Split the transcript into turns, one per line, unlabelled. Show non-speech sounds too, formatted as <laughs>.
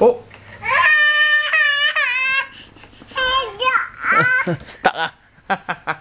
お。ス <laughs> タ <laughs>